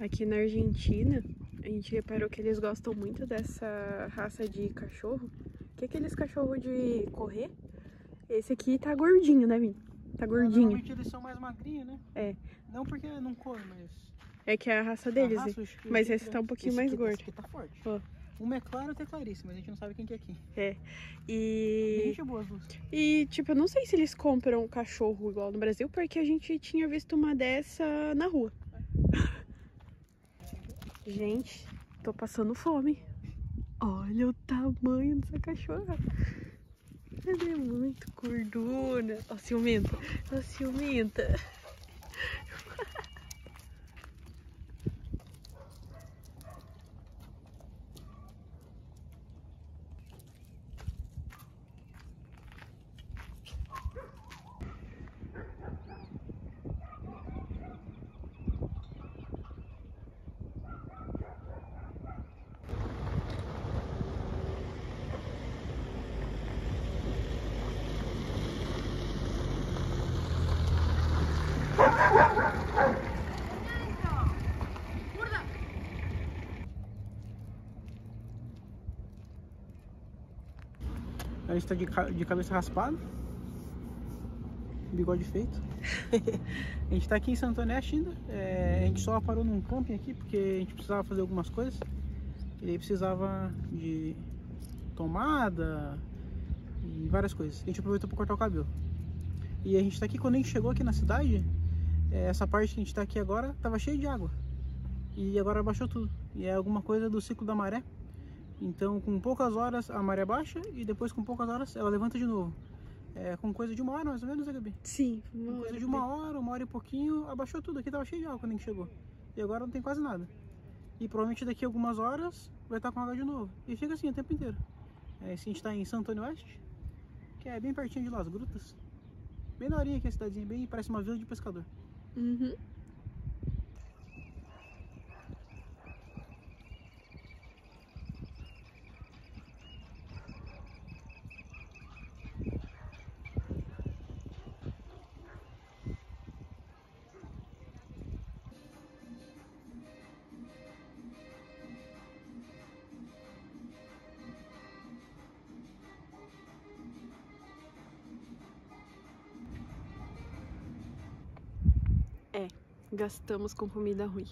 Aqui na Argentina, a gente reparou que eles gostam muito dessa raça de cachorro. Que é aqueles cachorros de correr. Esse aqui tá gordinho, né, Vini? Tá gordinho. Normalmente eles são mais magrinhos, né? É. Não porque não come, mas... É que é a raça deles. a raça, né? Mas esse é- tá um pouquinho mais aqui- gordo. Esse aqui tá forte. Ó. Uma é clara, outra é claríssima, mas a gente não sabe quem que é quem. É. E. gente boa as duas. E, tipo, eu não sei se eles compram cachorro igual no Brasil, porque a gente tinha visto uma dessa na rua. Gente, tô passando fome. Olha o tamanho dessa cachorra. Ela é muito gordona. Ó, ciumenta. Ó, ciumenta. A gente tá de, de cabeça raspada. Bigode feito. a gente tá aqui em Santo Oneste ainda. É, a gente só parou num camping aqui porque a gente precisava fazer algumas coisas. E aí precisava de tomada e várias coisas. A gente aproveitou para cortar o cabelo. E a gente tá aqui, quando a gente chegou aqui na cidade, é, essa parte que a gente tá aqui agora tava cheia de água. E agora baixou tudo. E é alguma coisa do ciclo da maré. Então, com poucas horas a maré baixa e depois com poucas horas ela levanta de novo. É, com coisa de uma hora mais ou menos, né, Gabi? Sim, Com coisa de uma hora, uma hora e pouquinho, abaixou tudo. Aqui tava cheio de água quando a gente chegou. E agora não tem quase nada. E provavelmente daqui a algumas horas vai estar com água de novo. E fica assim o tempo inteiro. É, a gente tá em Santo Antônio Oeste, que é bem pertinho de Las Grutas. Bem na horinha aqui a cidadezinha, bem parece uma vila de pescador. Uhum. Gastamos com comida ruim.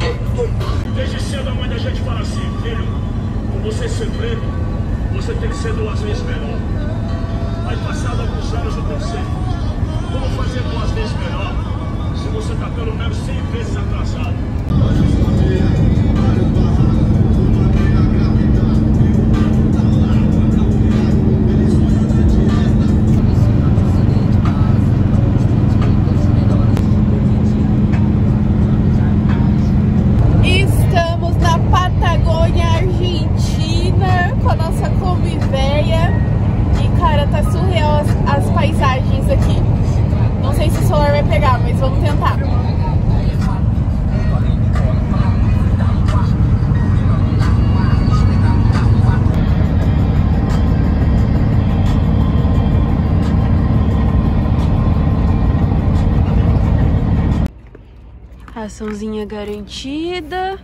Veio dois. Desde cedo a mãe da gente fala assim, filho, por você ser preto, você tem que ser duas vezes melhor. Mas passado alguns anos eu pensei, como fazer duas vezes melhor se você está pelo menos 100 vezes Raçãozinha garantida.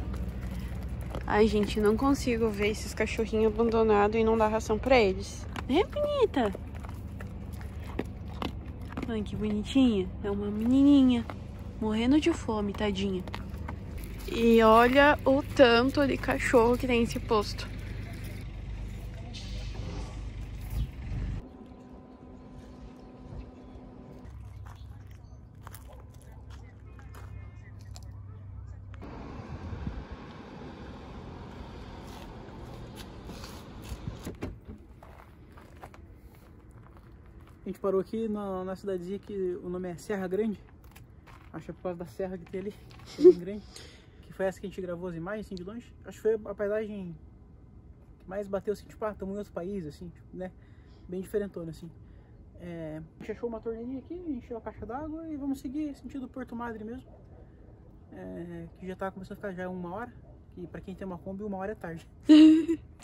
Ai, gente, não consigo ver esses cachorrinhos abandonados e não dar ração pra eles. Né, bonita? Olha que bonitinha. É uma menininha. Morrendo de fome, tadinha. E olha o tanto de cachorro que tem esse posto. A gente parou aqui na, na cidadezinha que o nome é Serra Grande. Acho que é por causa da serra que tem ali, grande. Que foi essa que a gente gravou as imagens assim de longe. Acho que foi a paisagem que mais bateu assim, tipo, ah, estamos em outro país, assim, tipo, né? Bem diferentona, assim. É, a gente achou uma torneirinha aqui, encheu a caixa d'água e vamos seguir sentido Porto Madre mesmo. É, que já tá começando a ficar já uma hora. E pra quem tem uma Kombi, uma hora é tarde.